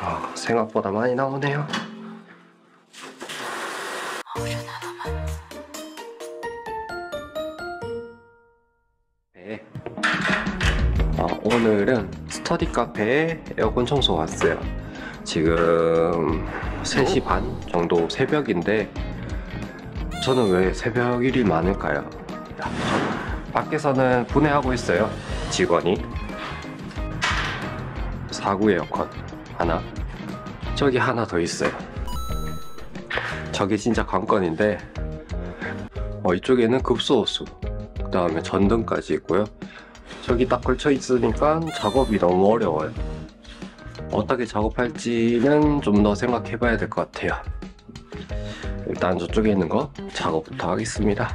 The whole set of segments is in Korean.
아, 생각보다 많이 나오네요. 네. 아, 오늘은 스터디 카페에 에어컨 청소 왔어요. 지금 3시 반 정도 새벽인데 저는 왜 새벽 일이 많을까요? 야, 밖에서는 분해하고 있어요. 직원이. 사구 에어컨 하나. 저기 하나 더 있어요. 저게 진짜 관건인데 어, 이쪽에는 급소호수 그 다음에 전등까지 있고요. 저기 딱 걸쳐 있으니까 작업이 너무 어려워요. 어떻게 작업할지는 좀 더 생각해 봐야 될 것 같아요. 일단 저쪽에 있는 거 작업부터 하겠습니다.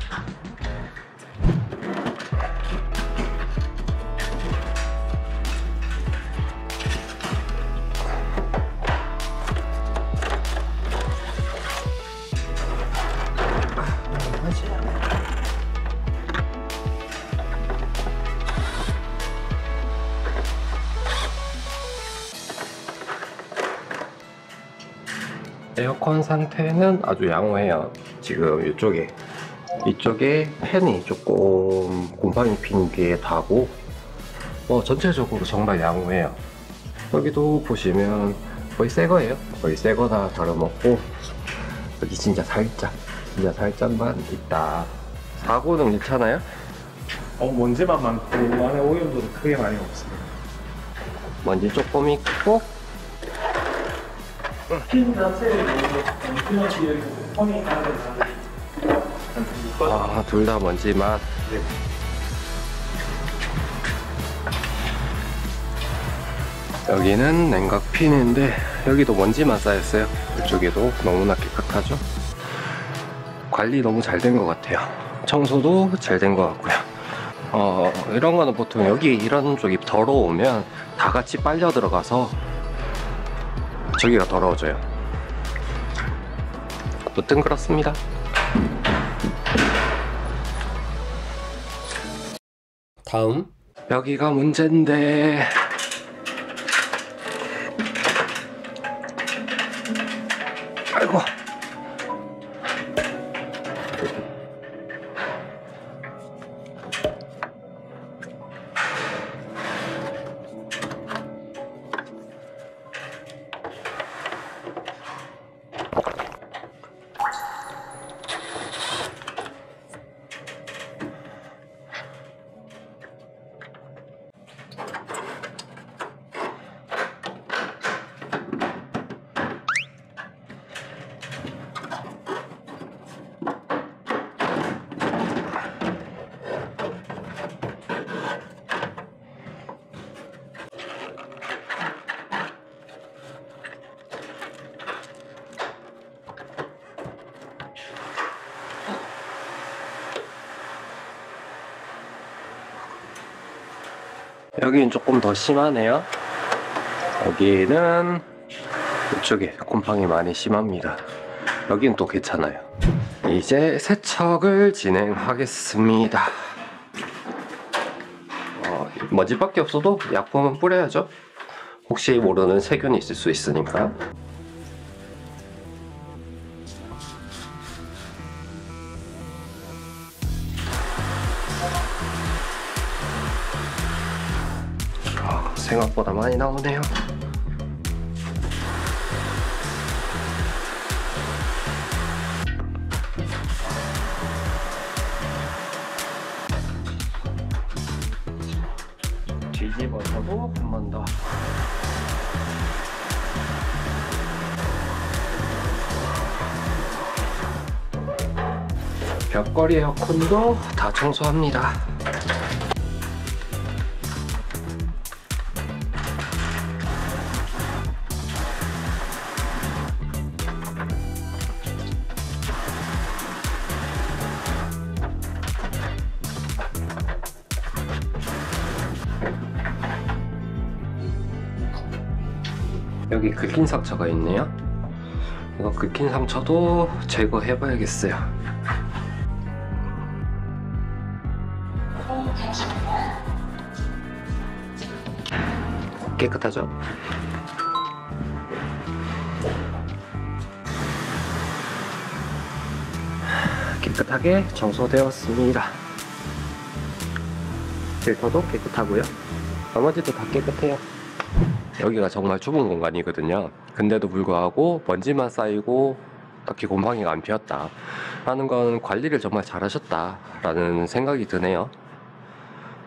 에어컨 상태는 아주 양호해요. 지금 이쪽에 이쪽에 팬이 조금 곰팡이 핀 게 다고 어, 전체적으로 정말 양호해요. 여기도 보시면 거의 새 거예요. 거의 새 거나 다름없고 여기 진짜 살짝 진짜 살짝만 있다. 사고는 괜찮아요? 어, 먼지만 많고 안에 오염도도 크게 많이 없어요. 먼지 조금 있고 아, 둘 다 먼지만 네. 여기는 냉각 핀인데 여기도 먼지만 쌓였어요. 이쪽에도 너무나 깨끗하죠? 관리 너무 잘 된 것 같아요. 청소도 잘 된 것 같고요. 어, 이런 거는 보통 여기 이런 쪽이 더러우면 다 같이 빨려 들어가서 저기가 더러워져요. 무튼 그렇습니다. 다음. 여기가 문제인데 여기는 조금 더 심하네요. 여기는 이쪽에 곰팡이 많이 심합니다. 여기는 또 괜찮아요. 이제 세척을 진행하겠습니다. 어, 먼지밖에 없어도 약품은 뿌려야죠. 혹시 모르는 세균이 있을 수 있으니까 생각보다 많이 나오네요. 뒤집어서도 한 번 더. 벽걸이 에어컨도 다 청소합니다. 여기 긁힌 상처가 있네요. 이거 긁힌 상처도 제거해 봐야겠어요. 깨끗하죠? 깨끗하게 정소되었습니다. 필터도 깨끗하고요. 나머지도 다 깨끗해요. 여기가 정말 좁은 공간이거든요. 근데도 불구하고 먼지만 쌓이고 딱히 곰팡이가 안 피었다. 라는 건 관리를 정말 잘하셨다라는 생각이 드네요.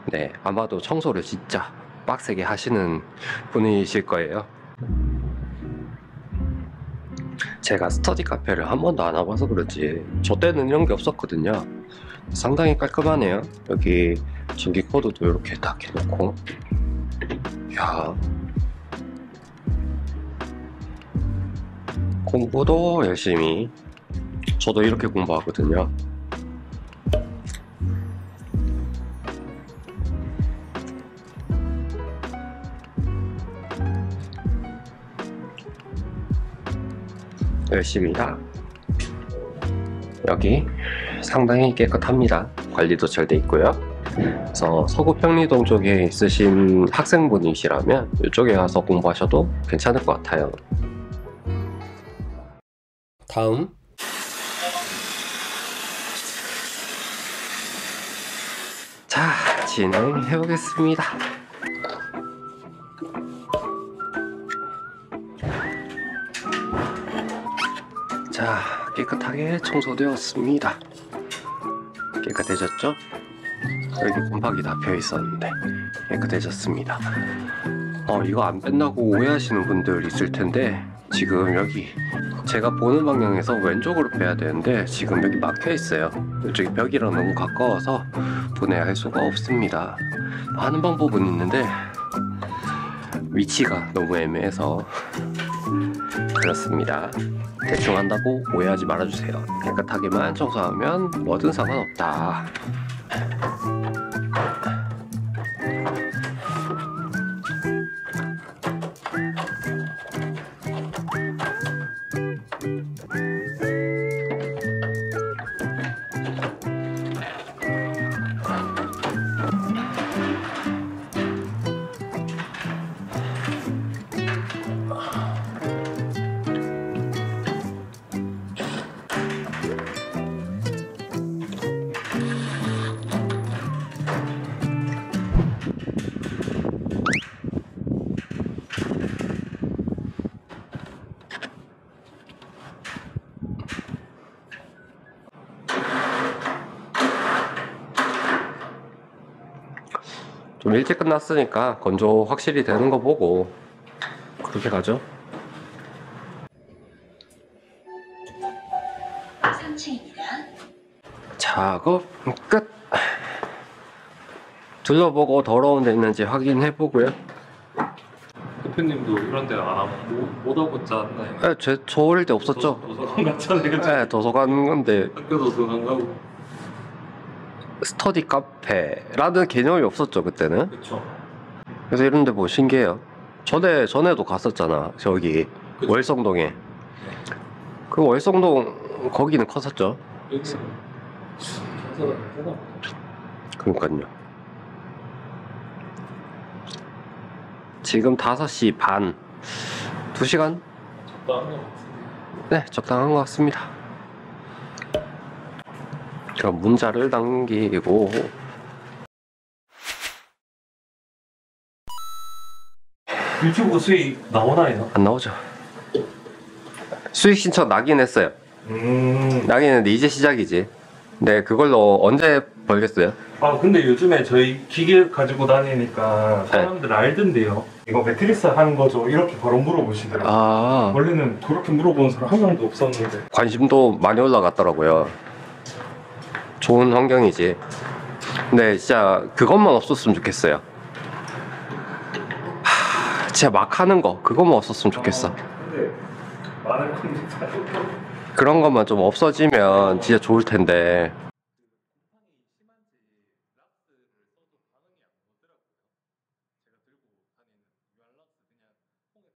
네, 아마도 청소를 진짜 빡세게 하시는 분이실 거예요. 제가 스터디 카페를 한 번도 안 와봐서 그렇지 저 때는 이런 게 없었거든요. 상당히 깔끔하네요. 여기 전기 코드도 이렇게 딱 해놓고 야 공부도 열심히 저도 이렇게 공부하거든요. 열심히다. 여기 상당히 깨끗합니다. 관리도 잘 돼 있고요. 그래서 서구 평리동 쪽에 있으신 학생분이시라면 이쪽에 와서 공부하셔도 괜찮을 것 같아요. 다음 자 진행해 보겠습니다. 자 깨끗하게 청소되었습니다. 깨끗해졌죠? 여기 곰팡이 다 펴 있었는데 깨끗해졌습니다. 어 이거 안 뺀다고 오해하시는 분들 있을 텐데 지금 여기 제가 보는 방향에서 왼쪽으로 빼야 되는데 지금 여기 막혀 있어요. 이쪽이 벽이랑 너무 가까워서 분해할 수가 없습니다. 하는 방법은 있는데 위치가 너무 애매해서 그렇습니다. 대충 한다고 오해하지 말아주세요. 깨끗하게만 청소하면 뭐든 상관없다. 좀 일찍 끝났으니까 건조 확실히 되는 거 보고 그렇게 가죠. 3층입니다. 작업 끝. 둘러보고 더러운 데 있는지 확인해 보고요. 대표님도 이런 데안 하고 못 와봤지 않나요? 네, 제, 저 어릴 때 없었죠? 도- 도서관 갔잖아요. 네, 도서관 건데 학교 도서관 가고. 스터디 카페라는 개념이 없었죠 그때는. 그쵸. 그래서 이런데 뭐 신기해요. 전에 전에도 갔었잖아 저기 그쵸. 월성동에. 그 월성동 거기는 컸었죠. 그러니까요. 지금 5시 반. 2시간? 적당한 거 같은데. 네, 적당한 것 같습니다. 그럼 문자를 당기고 유튜브 수익 나오나요? 안 나오죠. 수익 신청 나긴 했어요. 음. 나긴 했는데 이제 시작이지. 네, 그걸로 언제 벌겠어요? 아 근데 요즘에 저희 기계 가지고 다니니까 사람들 알던데요. 이거 매트리스 하는 거죠? 이렇게 바로 물어보시더라고요. 아, 원래는 그렇게 물어보는 사람 한 명도 없었는데. 관심도 많이 올라갔더라고요. 좋은 환경이지. 근데 진짜 그것만 없었으면 좋겠어요. 하, 진짜 막 하는 거 그것만 없었으면 좋겠어. 컴퓨터. 그런 것만 좀 없어지면 진짜 좋을 텐데